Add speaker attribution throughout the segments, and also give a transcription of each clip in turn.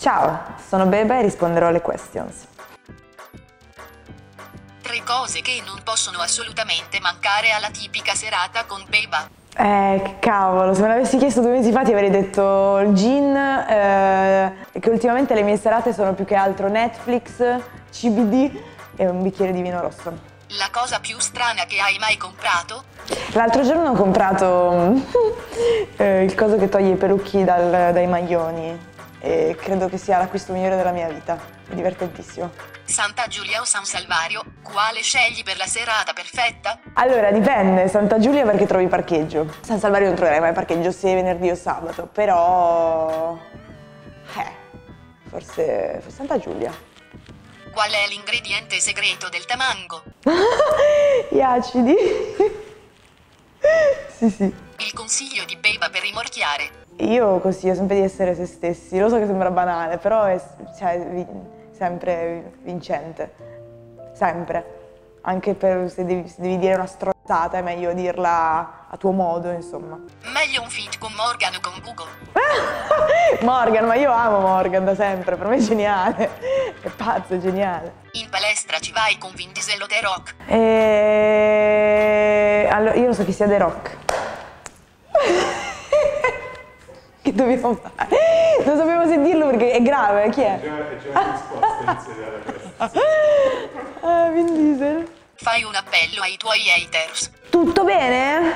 Speaker 1: Ciao, sono Beba e risponderò alle questions.
Speaker 2: Tre cose che non possono assolutamente mancare alla tipica serata con Beba.
Speaker 1: Eh, che cavolo, se me l'avessi chiesto due mesi fa ti avrei detto il gin, eh, che ultimamente le mie serate sono più che altro Netflix, CBD e un bicchiere di vino rosso.
Speaker 2: La cosa più strana che hai mai comprato?
Speaker 1: L'altro giorno ho comprato eh, il coso che toglie i pelucchi dal- dai maglioni e credo che sia l'acquisto migliore della mia vita, è divertentissimo.
Speaker 2: Santa Giulia o San Salvario? Quale scegli per la serata perfetta?
Speaker 1: Allora, dipende, Santa Giulia perché trovi parcheggio. San Salvario non troverai mai parcheggio se venerdì o sabato, però... Eh, forse, forse Santa Giulia.
Speaker 2: Qual è l'ingrediente segreto del tamango?
Speaker 1: Gli acidi. sì, sì.
Speaker 2: Il consiglio di Beba per rimorchiare.
Speaker 1: Io consiglio sempre di essere se stessi, lo so che sembra banale, però è cioè, vi- sempre vincente, sempre. Anche per se devi, se devi dire una strozzata è meglio dirla a tuo modo, insomma.
Speaker 2: Meglio un feat con Morgan o con Google.
Speaker 1: Morgan, ma io amo Morgan da sempre, per me è geniale, è pazzo, è geniale.
Speaker 2: In palestra ci vai con Vin Diesel o The Rock.
Speaker 1: E... Allora, io non so chi sia The Rock. Che dobbiamo fare? Non sapevo se dirlo perché è grave, chi è?
Speaker 3: Già, è già risposta.
Speaker 1: Ah, Vin Diesel.
Speaker 2: Fai un appello ai tuoi haters.
Speaker 1: Tutto bene?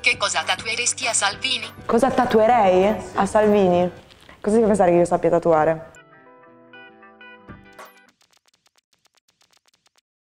Speaker 2: Che cosa tatueresti a Salvini?
Speaker 1: Cosa tatuerei a Salvini? Cosa devi pensare che io sappia tatuare?